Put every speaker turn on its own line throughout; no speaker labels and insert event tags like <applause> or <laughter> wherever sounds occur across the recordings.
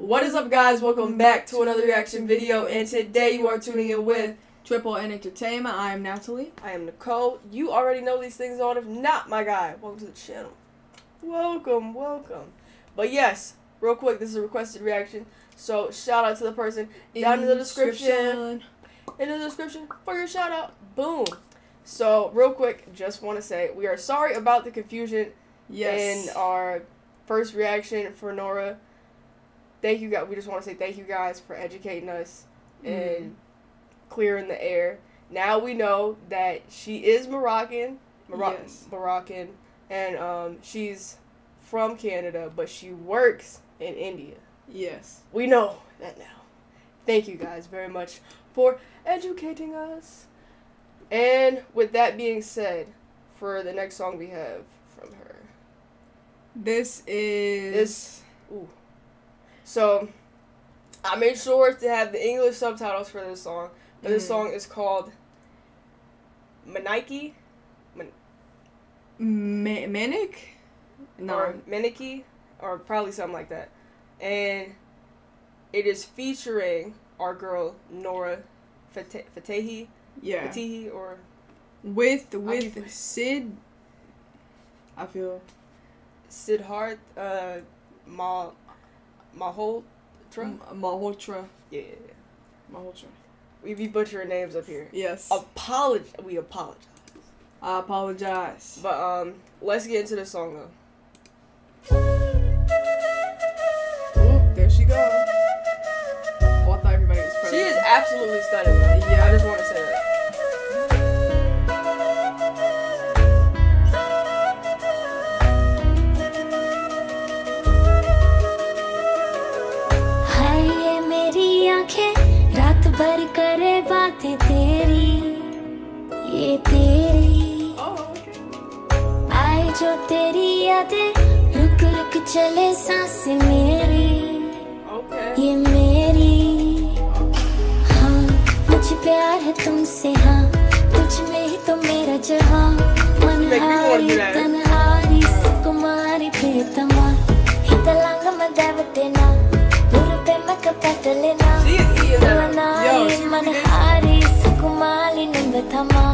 What is up, guys? Welcome back to another reaction video, and today you are tuning in with
Triple N Entertainment. I am Natalie.
I am Nicole. You already know these things on. If not, my guy, welcome to the channel. Welcome, welcome. But yes, real quick, this is a requested reaction. So shout out to the person down in the description. In the description for your shout out. Boom. So real quick, just want to say we are sorry about the confusion
Yes.
in our first reaction for Nora. Thank you guys. We just want to say thank you guys for educating us and clearing the air. Now we know that she is Moroccan, Moro-
Yes.
Moroccan, and um, she's from Canada, but she works in India.
yes.
We know that now. Thank you guys very much for educating us. And with that being said, for the next song we have from her.
This is
This ooh. So I made sure to have the English subtitles for this song. But this
Mhm.
song is called Manike
Ma- Manic. No.
or Meniki or probably something like that. And it is featuring our girl Nora Fate- Fatehi
yeah.
Fatihi or
With with
think?
Sid. I feel
Sidharth uh Ma Malhotra.
M- Malhotra.
Yeah, yeah, yeah.
Malhotra.
We be butchering names up here.
Yes.
Apologize. We apologize.
I apologize.
But um, let's get into the song though.
Ooh, there she goes. Oh, I thought everybody was
She is absolutely stunning.
Yeah.
I just want to say that.
रखे रात भर करे बातें तेरी ये तेरी। आए जो तेरी यादें रुक रुक चले सांस मेरी ये मेरी। हाँ मुझे प्यार है तुमसे हाँ तुझ में ही तो मेरा जहाँ। मनहारी तनहारी सुकुमारी बेतमा हितलांग
मैं
देवते ना। ಕಟಲೆ ನಾ ಮನಹಾರಿ ಸುಕುಮಾಲಿ ನಂಬ ಥಮಾ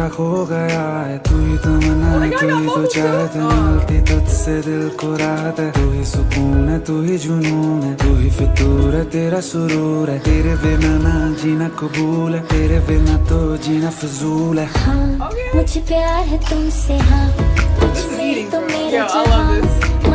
मेरा खो गया है तू ही तो मना है तू ही तो चाहत है मिलती तुझसे दिल को राहत है तू ही सुकून है तू ही जुनून है तू ही फितूर है तेरा सुरूर है तेरे बिना ना जीना कबूल है तेरे बिना तो जीना फजूल है।
हाँ, मुझे प्यार है तुमसे हाँ तुझ
This is
में
eating,
तो मेरा जहाँ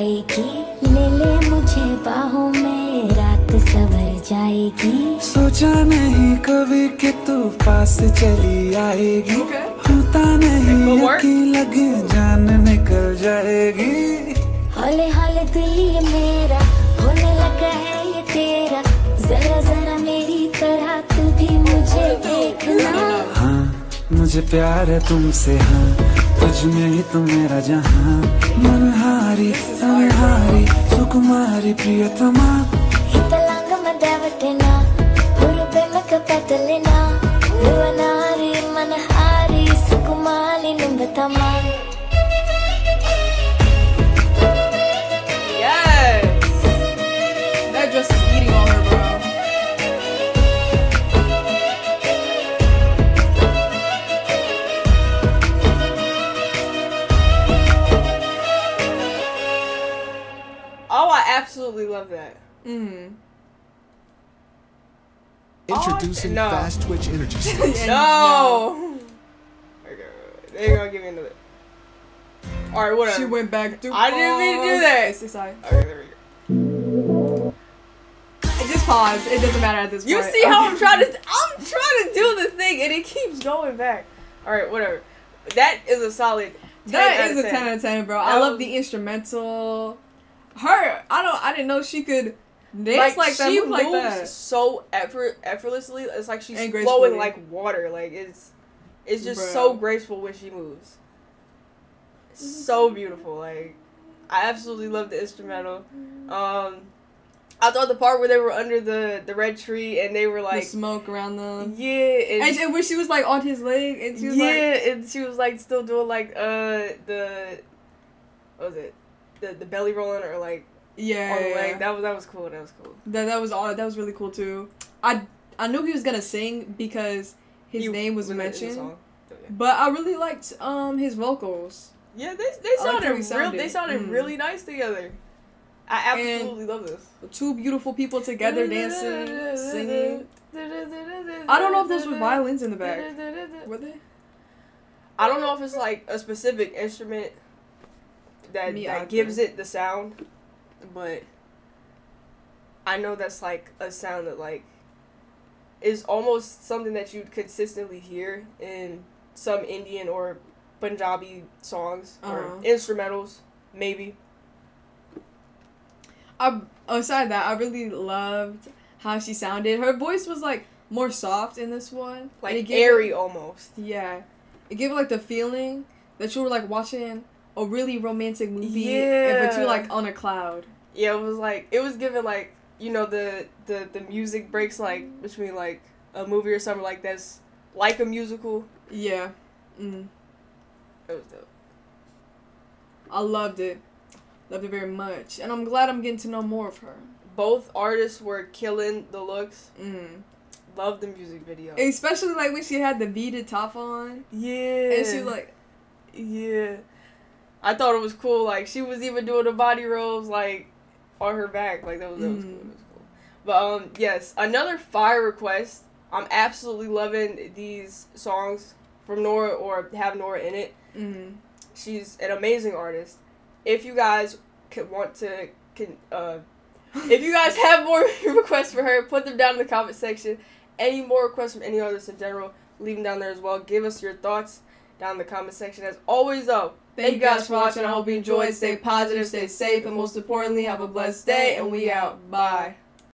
गुजर पाएगी ले ले मुझे बाहों में रात सवर जाएगी।
सोचा नहीं कभी कि तू पास चली आएगी।
Okay.
होता नहीं. यकीन लगे जान निकल जाएगी।
हौले हौले दिल ये मेरा होने लगा है ये तेरा। जरा जरा मेरी तरह तू भी मुझे देखना।
मुझे प्यार है तुमसे हाँ। तुझ में ही तुम मेरा जहाँ। मनहारी अनहारी सुकुमारी, प्रियतमा।
हितलांग मदवटना
रुवनारी
मनहारी, सुकुमारी नुंबतमा love that.
Mm.
Introducing
no.
Fast Twitch Energy. <laughs>
And
No. Okay, they're gonna give me another. All right, whatever.
She went back to.
I didn't mean to do that.
It's just like-
Okay, there we go.
Just pause. It doesn't matter at this point.
You see how I'm trying to? I'm trying to do the thing, and it keeps going back. All right, whatever. That is a solid. 10
That
out
is
of
a 10 out of 10, bro.
That
I love
was-
the instrumental. Her, I don't, I didn't know she could dance like, that,
she moves
like that.
so effort effortlessly. It's like she's
And
flowing like water. Like it's it's just so graceful when she moves. So beautiful. Like I absolutely love the instrumental. Um, I thought the part where they were under the the red tree and they were like
the
like
smoke around them.
yeah and,
And, and when she was like on his leg, and she was
yeah
like,
and she was like still doing like uh the what was it the the belly rolling or like
yeah,
on the
yeah.
leg that was that was cool that was cool.
that that was all. That was really cool too. I I knew he was gonna sing because his
He
name was
in the- in the
mentioned.
So, yeah.
but I really liked um his vocals.
Yeah, they they
I like
sounded, real. They sounded
Mm.
really nice together. I
And-
absolutely love this.
Two beautiful people together dancing, singing. I don't know if those were violins in the back. <laughs> Were they?
I don't know if it's like a specific instrument that
Me
that
either.
gives it the sound, but I know that's like a sound that like is almost something that you'd consistently hear in some Indian or Punjabi songs or
Uh-huh.
instrumentals, maybe.
I aside that, I really loved how she sounded. Her voice was like more soft in this one,
Like airy
It,
almost.
yeah, it gave it like the feeling that you were like watching a really romantic movie, and but
Yeah.
you like on a cloud.
Yeah, it was like it was given like you know the the the music breaks like between like a movie or something like that's like a musical.
Yeah, mm.
It was dope.
I loved it, loved it very much, and I'm glad I'm getting to know more of her.
Both artists were killing the looks.
Mm.
Love the music video.
Especially like when she had the beaded top on,
yeah,
and she was like,
yeah. I thought it was cool. Like she was even doing the body rolls like on her back. Like that was that was cool.
Mm.
That was cool. But um, yes, another fire request. I'm absolutely loving these songs from Nora or have Nora in it.
mm.
She's an amazing artist. If you guys can want to can uh if you guys have more <laughs> requests for her, put them down in the comment section. Any more requests from any artists in general, leave them down there as well. Give us your thoughts down in the comment section. As always though,
Thank you guys for watching. I hope you enjoyed. Stay positive, stay safe, and most importantly, have a blessed day. And we out. Bye.